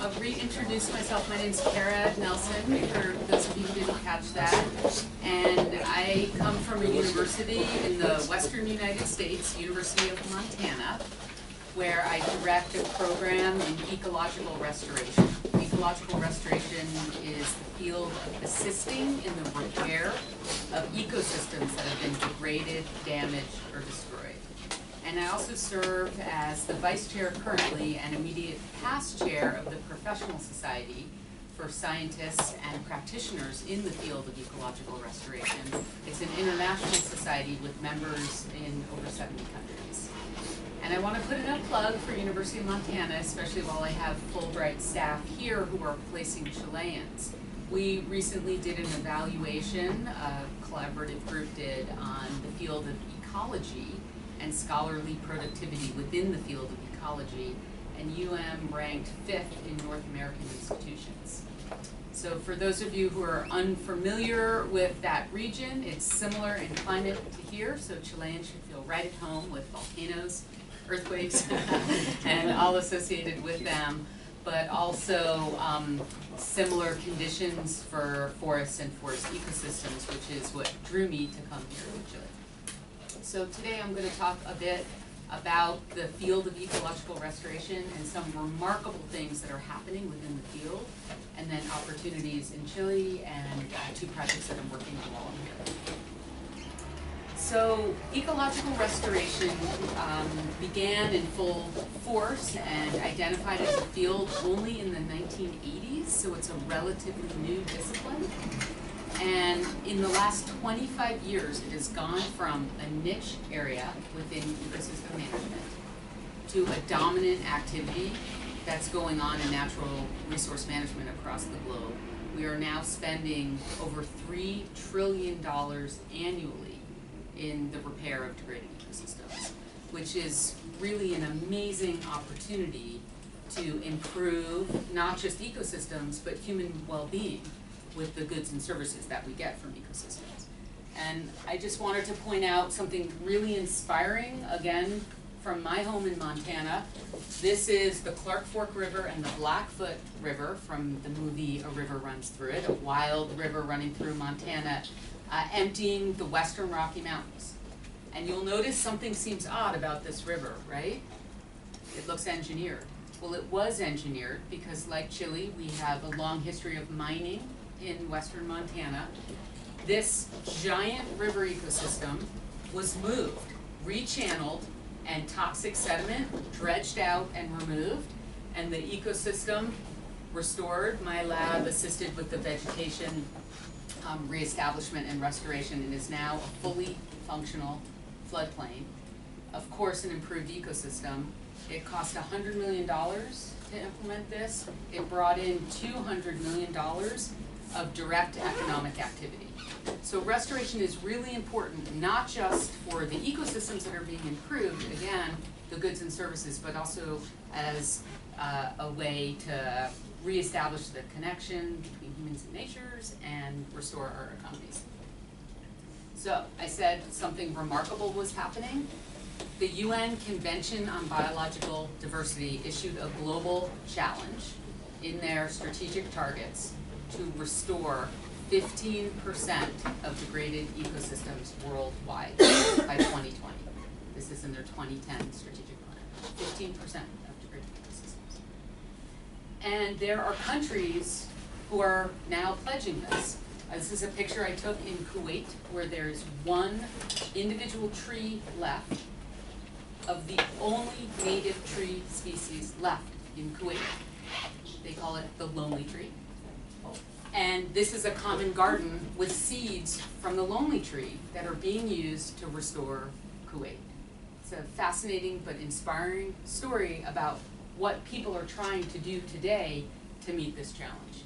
I'll reintroduce myself. My name's Cara Nelson, for those of you who didn't catch that. And I come from a university in the western United States, University of Montana, where I direct a program in ecological restoration. Ecological restoration is the field of assisting in the repair of ecosystems that have been degraded, damaged, or destroyed. And I also serve as the vice chair currently and immediate past chair of the Professional Society for Scientists and Practitioners in the field of ecological restoration. It's an international society with members in over seventy countries. And I want to put in a plug for University of Montana, especially while I have Fulbright staff here who are placing Chileans. We recently did an evaluation, a collaborative group did, on the field of ecology and scholarly productivity within the field of ecology, and UM ranked fifth in North American institutions. So for those of you who are unfamiliar with that region, it's similar in climate to here, so Chileans should feel right at home with volcanoes, earthquakes, and all associated with them, but also um, similar conditions for forests and forest ecosystems, which is what drew me to come here to Chile. So today I'm going to talk a bit about the field of ecological restoration and some remarkable things that are happening within the field, and then opportunities in Chile and uh, two projects that I'm working on while I'm here. So ecological restoration um, began in full force and identified as a field only in the 1980s, so it's a relatively new discipline. And in the last 25 years, it has gone from a niche area within ecosystem management to a dominant activity that's going on in natural resource management across the globe. We are now spending over $3 trillion annually in the repair of degraded ecosystems, which is really an amazing opportunity to improve not just ecosystems, but human well-being with the goods and services that we get from ecosystems. And I just wanted to point out something really inspiring, again, from my home in Montana. This is the Clark Fork River and the Blackfoot River from the movie A River Runs Through It, a wild river running through Montana, uh, emptying the western Rocky Mountains. And you'll notice something seems odd about this river, right? It looks engineered. Well, it was engineered because like Chile, we have a long history of mining in western Montana, this giant river ecosystem was moved, rechanneled, and toxic sediment dredged out and removed, and the ecosystem restored. My lab assisted with the vegetation um, reestablishment and restoration and is now a fully functional floodplain. Of course, an improved ecosystem. It cost $100 million to implement this. It brought in $200 million of direct economic activity. So restoration is really important, not just for the ecosystems that are being improved, again, the goods and services, but also as uh, a way to reestablish the connection between humans and natures and restore our economies. So I said something remarkable was happening. The UN Convention on Biological Diversity issued a global challenge in their strategic targets to restore fifteen percent of degraded ecosystems worldwide by twenty twenty. This is in their twenty ten strategic plan, fifteen percent of degraded ecosystems. And there are countries who are now pledging this. Uh, This is a picture I took in Kuwait where there's one individual tree left of the only native tree species left in Kuwait. They call it the lonely tree. And this is a common garden with seeds from the lonely tree that are being used to restore Kuwait. It's a fascinating but inspiring story about what people are trying to do today to meet this challenge.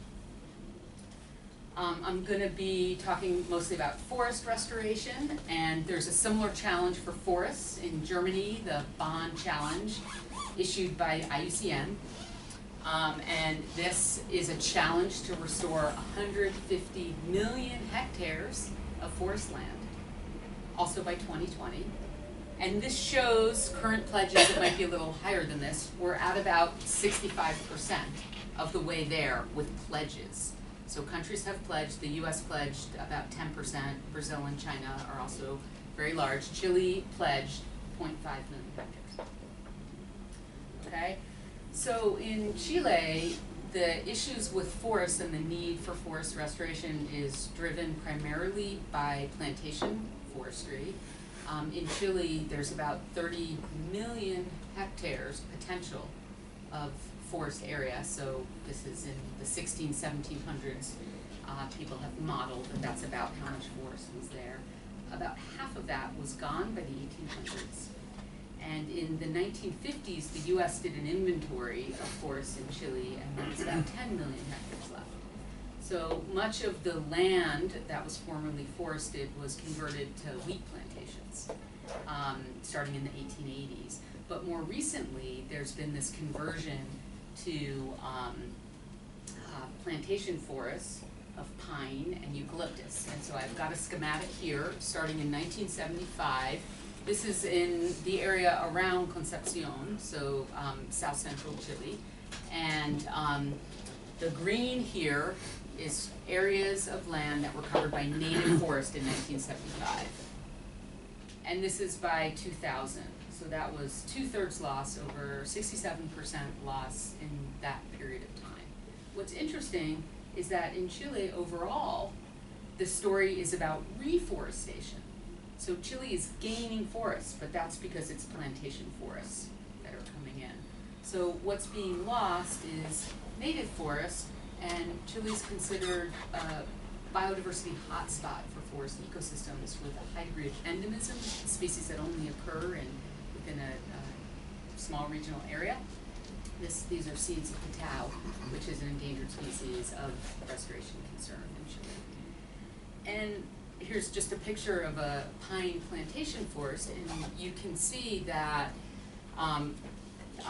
Um, I'm gonna be talking mostly about forest restoration, and there's a similar challenge for forests in Germany, the Bonn Challenge, issued by IUCN. Um, and this is a challenge to restore hundred fifty million hectares of forest land, also by twenty twenty. And this shows current pledges, it might be a little higher than this, we're at about sixty-five percent of the way there with pledges. So countries have pledged, the US pledged about ten percent, Brazil and China are also very large. Chile pledged 0.5 million hectares. Okay, so in Chile, the issues with forests and the need for forest restoration is driven primarily by plantation forestry. Um, in Chile, there's about thirty million hectares potential of forest area, so this is in the sixteen, seventeen hundreds. Uh, people have modeled that that's about how much forest was there. About half of that was gone by the eighteen hundreds. And in the nineteen fifties, the US did an inventory of forests in Chile, and there was about ten million hectares left. So much of the land that was formerly forested was converted to wheat plantations, um, starting in the eighteen eighties. But more recently, there's been this conversion to, um, uh, plantation forests of pine and eucalyptus. And so I've got a schematic here, starting in nineteen seventy-five. This is in the area around Concepcion, so, um, south central Chile. And, um, the green here is areas of land that were covered by native forest in nineteen seventy-five. And this is by two thousand, so that was two-thirds loss over sixty-seven percent loss in that period of time. What's interesting is that in Chile overall, the story is about reforestation. So Chile is gaining forests, but that's because it's plantation forests that are coming in. So what's being lost is native forest, and Chile is considered a biodiversity hotspot for forest ecosystems with a high degree of endemism, species that only occur in, within a, a small regional area. This, these are seeds of cacao, which is an endangered species of restoration concern in Chile. And here's just a picture of a pine plantation forest, and you can see that, um,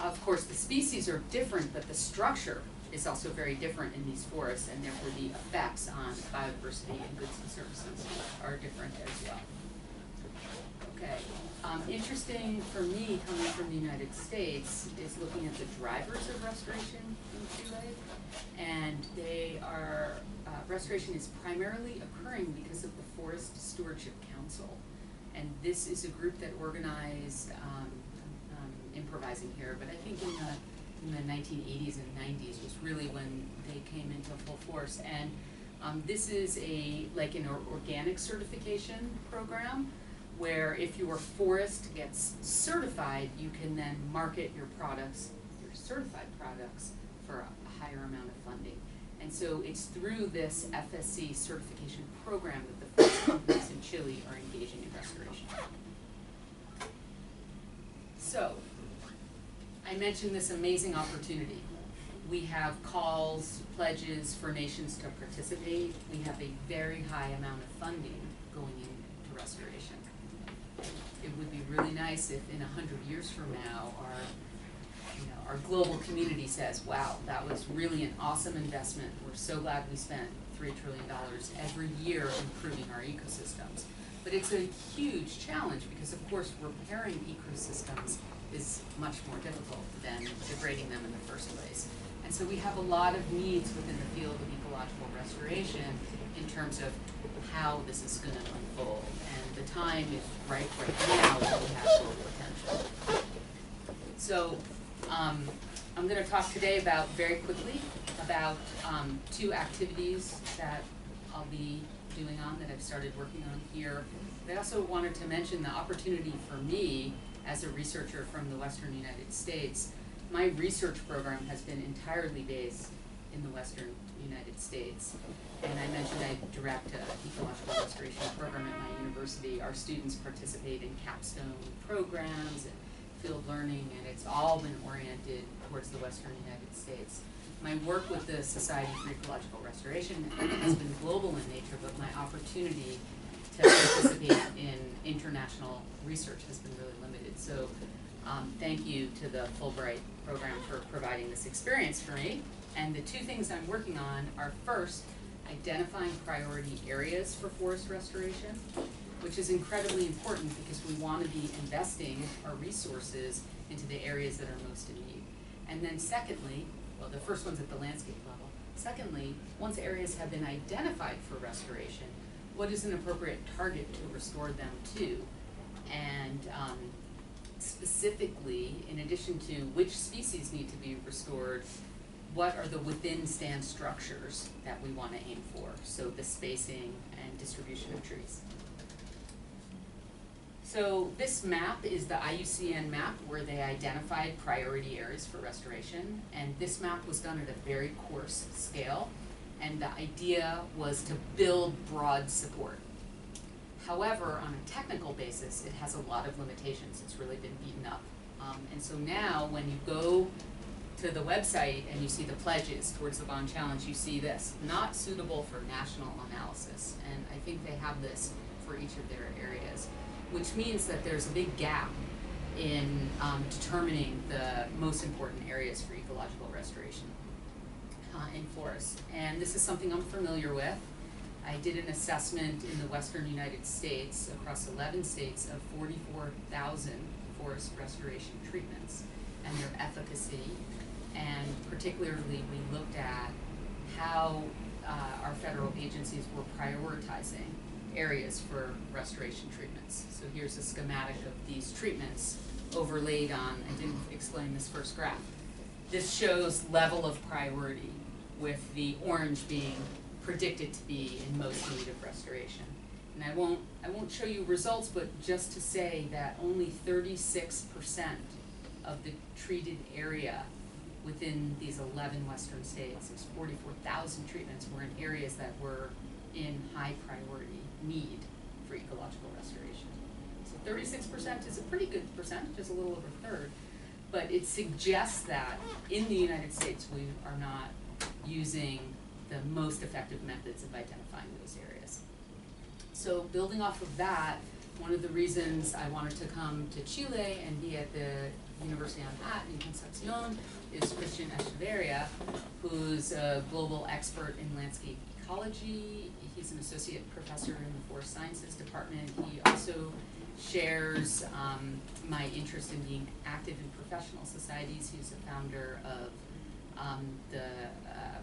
of course, the species are different, but the structure is also very different in these forests, and therefore the effects on biodiversity and goods and services are different as well. Okay, um, interesting for me, coming from the United States, is looking at the drivers of restoration in Chile. And they are, restoration is primarily occurring because of the Forest Stewardship Council. And this is a group that organized, um, um, improvising here, but I think in the, in the nineteen eighties and nineties was really when they came into full force. And, um, this is a, like an or- organic certification program, where if your forest gets certified, you can then market your products, your certified products, for a higher amount of funding. And so it's through this FSC certification program that the forest companies in Chile are engaging in restoration. So, I mentioned this amazing opportunity. We have calls, pledges for nations to participate. We have a very high amount of funding going into restoration. It would be really nice if in a hundred years from now, our, you know, our global community says, wow, that was really an awesome investment. We're so glad we spent three trillion dollars every year improving our ecosystems. But it's a huge challenge because of course repairing ecosystems is much more difficult than degrading them in the first place. And so we have a lot of needs within the field of ecological restoration in terms of how this is gonna unfold. And the time is right, right now that we have full potential. So, um, I'm gonna talk today about, very quickly, about, um, two activities that I'll be doing on, that I've started working on here. I also wanted to mention the opportunity for me, as a researcher from the western United States, my research program has been entirely based in the western United States. And I mentioned I direct a ecological restoration program at my university. Our students participate in capstone programs and field learning, and it's all been oriented towards the western United States. My work with the Society for Ecological Restoration has been global in nature, but my opportunity to participate in international research has been really limited. So, um, thank you to the Fulbright program for providing this experience for me. And the two things I'm working on are first, identifying priority areas for forest restoration, which is incredibly important because we wanna be investing our resources into the areas that are most in need. And then secondly, well, the first one's at the landscape level. Secondly, once areas have been identified for restoration, what is an appropriate target to restore them to? And um, specifically, in addition to which species need to be restored, what are the within stand structures that we wanna aim for? So the spacing and distribution of trees. So this map is the IUCN map where they identified priority areas for restoration. And this map was done at a very coarse scale. And the idea was to build broad support. However, on a technical basis, it has a lot of limitations. It's really been beaten up. Um, and so now when you go to the website and you see the pledges towards the Bonn challenge, you see this, not suitable for national analysis. And I think they have this for each of their areas which means that there's a big gap in um, determining the most important areas for ecological restoration uh, in forests. And this is something I'm familiar with. I did an assessment in the western United States across 11 states of 44,000 forest restoration treatments and their efficacy. And particularly, we looked at how uh, our federal agencies were prioritizing areas for restoration treatments. So here's a schematic of these treatments overlaid on, I didn't explain this first graph. This shows level of priority with the orange being predicted to be in most need of restoration. And I won't, I won't show you results, but just to say that only thirty-six percent of the treated area within these eleven western states, there's forty-four thousand treatments, were in areas that were in high priority need for ecological restoration. So thirty-six percent is a pretty good percent, just a little over a third. But it suggests that in the United States, we are not using the most effective methods of identifying those areas. So building off of that, one of the reasons I wanted to come to Chile and be at the University I'm in Concepcion is Cristian Echeverria, who's a global expert in landscape ecology. He's an associate professor in the forest sciences department. He also shares um, my interest in being active in professional societies. He's the founder of um, the uh,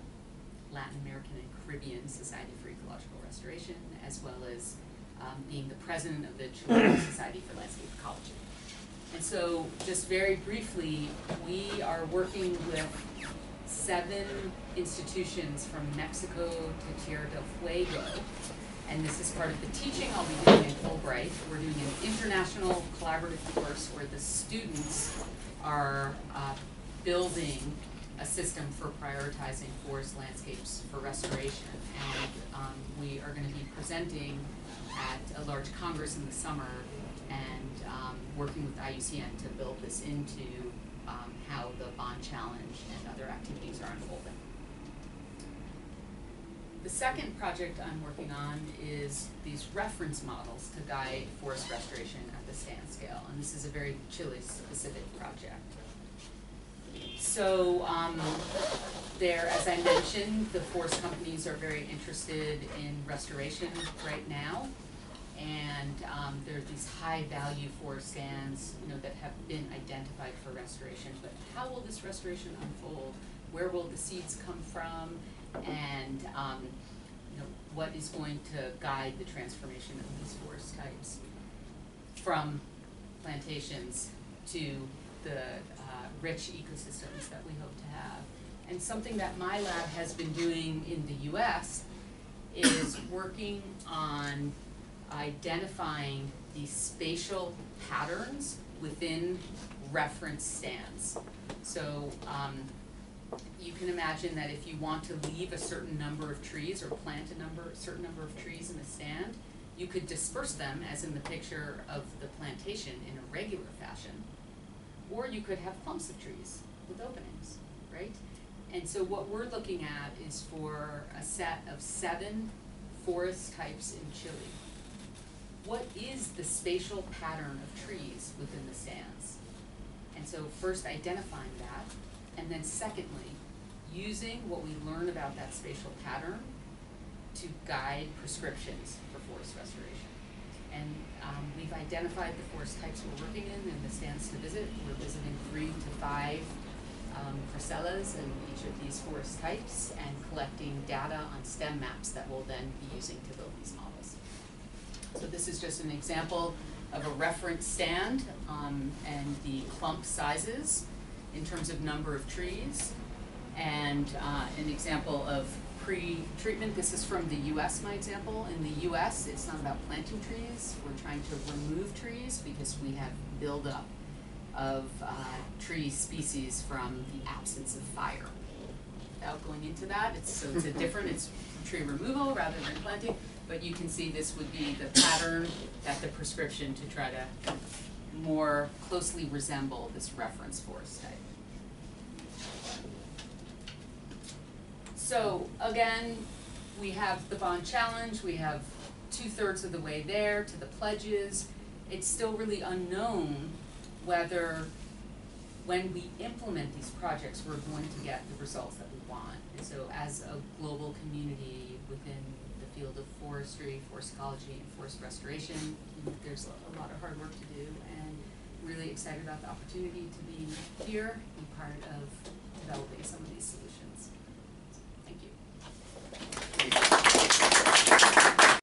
Latin American and Caribbean Society for Ecological Restoration, as well as um, being the president of the Chilean Society for Landscape Ecology. And so, just very briefly, we are working with seven institutions from Mexico to Tierra del Fuego. And this is part of the teaching I'll be doing at Fulbright. We're doing an international collaborative course where the students are uh, building a system for prioritizing forest landscapes for restoration. And um, we are going to be presenting at a large congress in the summer and um, working with IUCN to build this into how the Bonn challenge and other activities are unfolding. The second project I'm working on is these reference models to guide forest restoration at the stand scale, and this is a very Chile-specific project. So um, there, as I mentioned, the forest companies are very interested in restoration right now. And um, there are these high value forest stands, you know, that have been identified for restoration. But how will this restoration unfold? Where will the seeds come from? And um, you know, what is going to guide the transformation of these forest types from plantations to the uh, rich ecosystems that we hope to have. And something that my lab has been doing in the US is working on identifying the spatial patterns within reference stands. So um, you can imagine that if you want to leave a certain number of trees or plant a number, a certain number of trees in a stand, you could disperse them, as in the picture of the plantation, in a regular fashion. Or you could have clumps of trees with openings, right? And so what we're looking at is for a set of seven forest types in Chile what is the spatial pattern of trees within the stands? And so first identifying that, and then secondly, using what we learn about that spatial pattern to guide prescriptions for forest restoration. And um, we've identified the forest types we're working in and the stands to visit. We're visiting three to five um, parcellas in each of these forest types and collecting data on STEM maps that we'll then be using to build these models. So this is just an example of a reference stand um, and the clump sizes in terms of number of trees. And uh, an example of pre-treatment, this is from the US, my example. In the US, it's not about planting trees, we're trying to remove trees because we have buildup of uh, tree species from the absence of fire. Without going into that, it's, so it's a different, it's tree removal rather than planting, but you can see this would be the pattern that the prescription to try to more closely resemble this reference forest type. So again, we have the Bonn challenge, we have two-thirds of the way there to the pledges. It's still really unknown whether when we implement these projects, we're going to get the results that we want. And so as a global community within field of forestry, forest ecology, and forest restoration, there's a, lot of hard work to do and really excited about the opportunity to be here, be part of developing some of these solutions.